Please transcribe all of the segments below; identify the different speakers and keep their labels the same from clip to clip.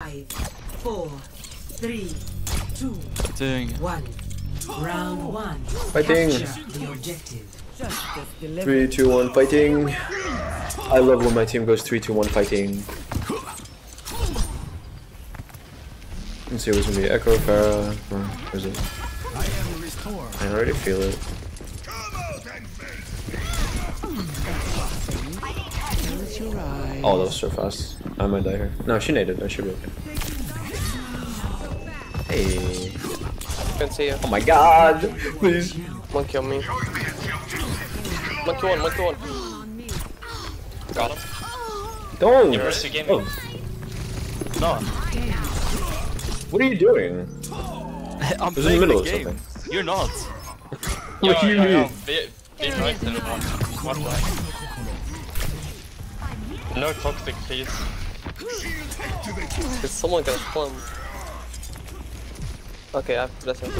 Speaker 1: Five, four, three, two,
Speaker 2: Dang.
Speaker 1: one. Round one.
Speaker 3: Fighting.
Speaker 1: Capture the objective.
Speaker 3: Three, two, one, fighting. I love when my team goes three, two, one, fighting. Let's see what's gonna be Echo, Pharah. Hmm, or, where is it? I already feel it. Oh, that was so fast. I might die here. No, she naded. I should be okay. Hey.
Speaker 4: Can't see you.
Speaker 3: Oh my god! Please.
Speaker 4: Monkey on me. Monkey one, monkey one. Got him.
Speaker 3: Don't!
Speaker 5: University gaming.
Speaker 3: Oh,
Speaker 5: No.
Speaker 3: what are you doing?
Speaker 2: I'm
Speaker 3: This is in the middle
Speaker 2: the
Speaker 3: of
Speaker 2: game.
Speaker 3: something.
Speaker 2: You're not.
Speaker 3: What do you mean?
Speaker 5: Be, be right in one. One way. No toxic, please.
Speaker 4: Is someone gonna plum? Okay, I have blessing.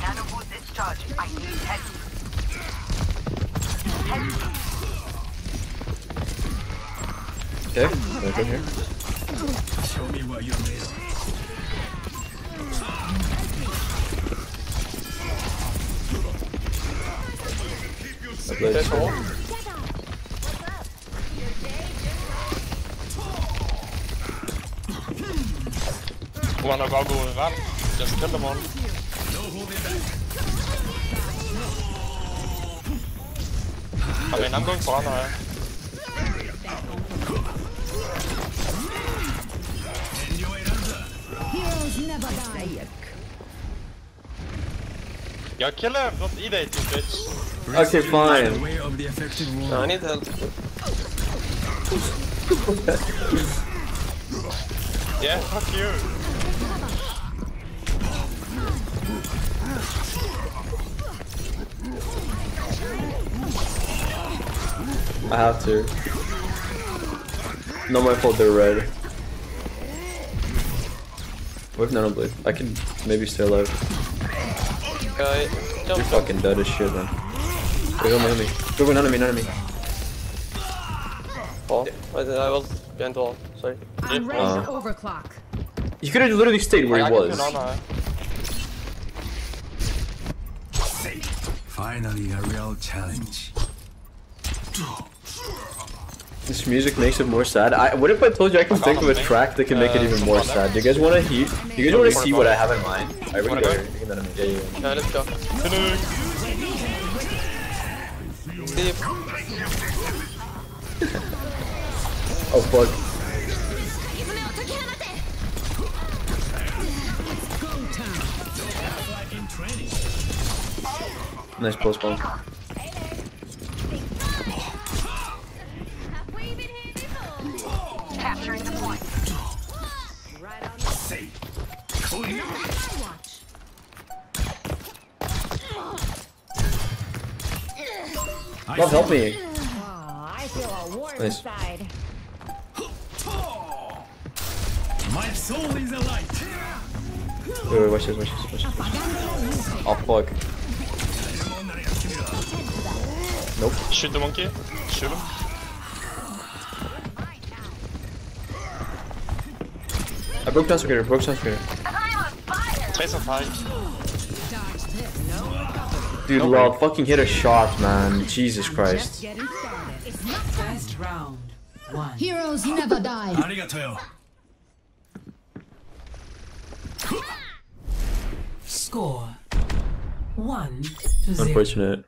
Speaker 6: Nanobot discharging. I need help.
Speaker 3: Okay, okay, here. Show me
Speaker 4: Okay, cool.
Speaker 5: Wanna go go run? Just kill them all. I mean, I'm going for honor.
Speaker 7: Heroes never die.
Speaker 5: Yeah, kill him, not eat it, you bitch.
Speaker 3: Okay, fine.
Speaker 8: Way of the affected
Speaker 4: No. I need help.
Speaker 5: Yeah, fuck you.
Speaker 3: I have to. Not my fault they're red. What if none blue? I can maybe stay alive.
Speaker 4: Guy,
Speaker 3: You're
Speaker 4: jump, jump.
Speaker 3: fucking dead as shit then. Go go nano me. Go go nano me, nano me.
Speaker 4: Oh, I, I was behind the wall. Sorry.
Speaker 7: I'm ready
Speaker 3: Uh.
Speaker 7: to overclock.
Speaker 3: You could have literally stayed where
Speaker 5: I
Speaker 3: he
Speaker 5: can
Speaker 3: was.
Speaker 5: kill honor.
Speaker 8: Finally, a real challenge.
Speaker 3: This music makes it more sad. I what if I told you I can think of a track that can make it even more sad? Do you guys want to heat? Do you guys want to see what I have in mind? I really
Speaker 5: Wanna
Speaker 3: go
Speaker 5: go?
Speaker 3: here. You can none of me. Yeah, yeah,
Speaker 4: let's go. Steve.
Speaker 3: Oh fuck. Nice postpone. Love, help me.
Speaker 7: Oh, I feel a war
Speaker 3: Nice.
Speaker 7: inside.
Speaker 8: My soul is alight.
Speaker 3: Wait, wait, watch this, watch this, watch this. Oh fuck. Nope.
Speaker 5: Shoot the monkey. Shoot him.
Speaker 3: I broke down splitter, broke down splitter.
Speaker 5: Trace of high.
Speaker 3: Dude, love, fucking hit a shot, man. Jesus Christ.
Speaker 7: getting started. It's not
Speaker 1: First round. One.
Speaker 7: Heroes never die.
Speaker 8: Arigato.
Speaker 1: Score. One to zero.
Speaker 3: Unfortunate.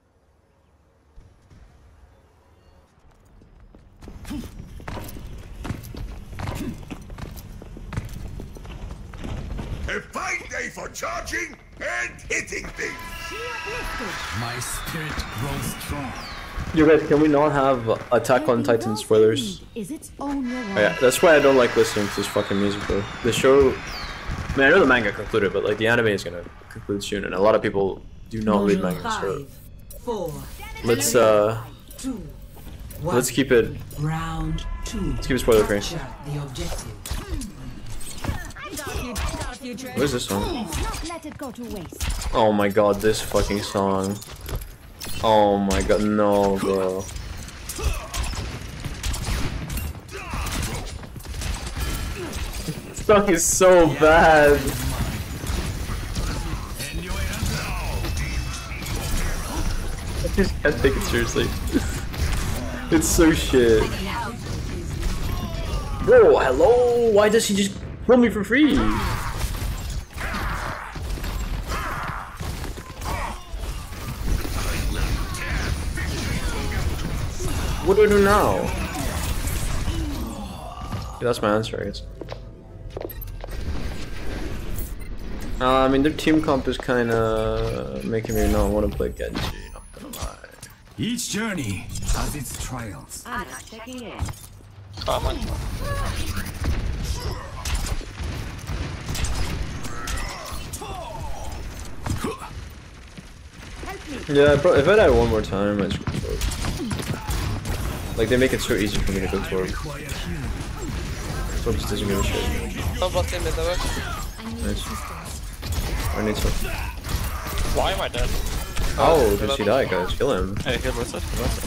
Speaker 9: A fine day for charging and hitting things.
Speaker 8: My spirit grows strong.
Speaker 3: You guys, can we not have Attack on Titan spoilers?
Speaker 7: Is its own.
Speaker 3: Oh, yeah, that's why I don't like listening to this fucking music, bro. The show. I mean, I know the manga concluded, but like the anime is gonna conclude soon, and a lot of people do not read manga. So
Speaker 1: Five, four,
Speaker 3: let's uh,
Speaker 1: two, one.
Speaker 3: let's keep it.
Speaker 1: Round two.
Speaker 3: Let's keep it spoiler free. Where's this song? Oh my god, this fucking song. Oh my god, no, bro. this song is so bad. I just can't take it seriously. it's so shit. Bro, hello? Why does she just kill me for free? Do I do now? Yeah, that's my answer, I guess. Uh, I mean, their team comp is kind of making me not want to play Genji, not gonna lie.
Speaker 8: Each journey has its trials.
Speaker 5: I'm not checking Ah, man.
Speaker 3: Yeah, bro, if I die one more time, I just go Torb. Like, they make it so easy for me to go Torb. Torb just doesn't give a shit.
Speaker 4: Top bot in mid over.
Speaker 3: Nice. I need some.
Speaker 5: Why am I dead?
Speaker 3: Oh, does he die, guys? Kill him.
Speaker 2: Hey, heal reset. heal reset.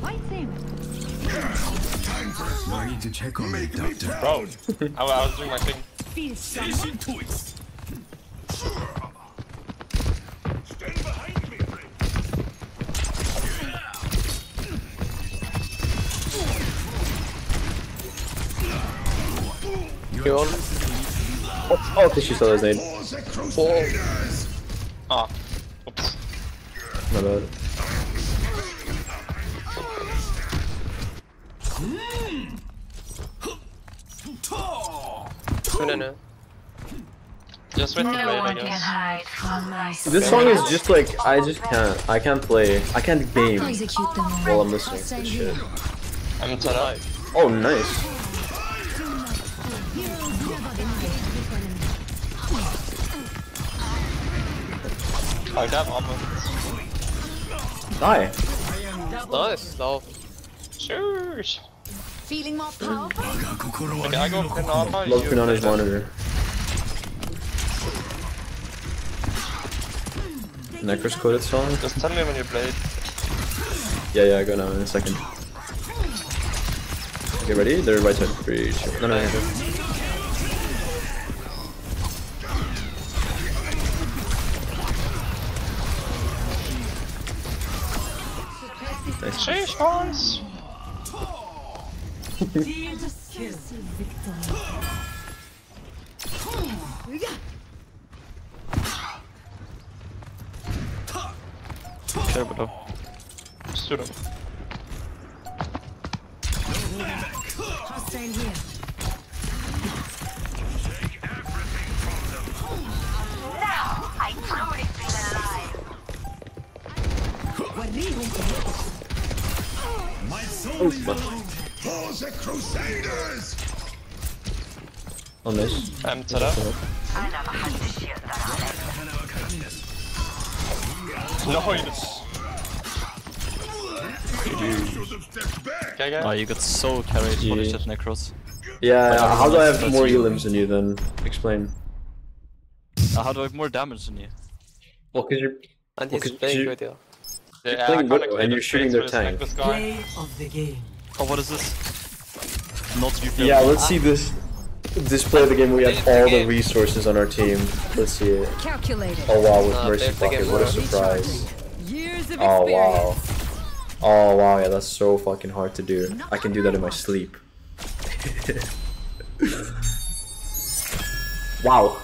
Speaker 7: Fighting.
Speaker 8: Need to check on me, doctor.
Speaker 5: Bro, I, I was doing my thing.
Speaker 7: Feel someone.
Speaker 9: Stand behind me, friend.
Speaker 4: You on?
Speaker 3: Oh, okay, she saw his nade.
Speaker 9: For the Crusaders!
Speaker 5: Ah. Oops.
Speaker 3: My bad.
Speaker 4: No, no, no.
Speaker 5: Just wait for lane, I guess.
Speaker 3: This song is just like, I just can't, I can't play, I can't game
Speaker 7: Execute them all.
Speaker 3: while I'm listening to this shit.
Speaker 5: I'm set up.
Speaker 3: Oh, nice.
Speaker 5: Oh, I have armor.
Speaker 3: Die.
Speaker 4: Nice, no.
Speaker 5: Sure.
Speaker 7: Feeling more powerful?
Speaker 5: Okay, hmm. I go for armor.
Speaker 3: Love
Speaker 5: you-
Speaker 3: monitor. Necros coded song?
Speaker 5: Just tell me when you play it.
Speaker 3: Yeah, yeah, I go now in a second. Okay, ready? They're right side. Three, two. No, no, no. no. Nice.
Speaker 5: Sheesh, guys.
Speaker 2: Okay, below.
Speaker 5: Stood up.
Speaker 7: Hostile here. Take everything from them.
Speaker 6: Now, I truly feel alive.
Speaker 8: My soul is
Speaker 3: but-
Speaker 9: For the Crusaders!
Speaker 3: On this.
Speaker 5: I'm set up.
Speaker 6: I never had the shit that I
Speaker 5: No, you just.
Speaker 9: Should have stepped back!
Speaker 5: Okay,
Speaker 2: Oh, you got so carried. Holy
Speaker 3: GG.
Speaker 2: shit, Necros.
Speaker 3: Yeah, yeah, how do I have more
Speaker 2: you.
Speaker 3: elims than you then? Explain.
Speaker 2: Uh, how do I have more damage than you?
Speaker 3: Well, cause you're
Speaker 4: And
Speaker 3: Okay,
Speaker 4: he's playing
Speaker 3: you-
Speaker 4: good, yeah.
Speaker 5: Yeah,
Speaker 3: playing
Speaker 5: I
Speaker 3: Widow
Speaker 5: kinda
Speaker 3: and
Speaker 5: cleared
Speaker 3: you're shooting their
Speaker 5: with
Speaker 3: tank.
Speaker 5: this guy.
Speaker 1: Play of the game.
Speaker 2: Oh, what is this? Not you.
Speaker 3: Yeah, let's see this display of the game. We have all the resources on our team. Let's see it.
Speaker 7: Calculated.
Speaker 3: Oh wow, with
Speaker 4: Ah,
Speaker 3: Mercy
Speaker 4: play the
Speaker 3: Pocket, what a surprise.
Speaker 7: Years of
Speaker 3: Oh wow. Oh wow, yeah, that's so fucking hard to do. I can do that in my sleep. wow.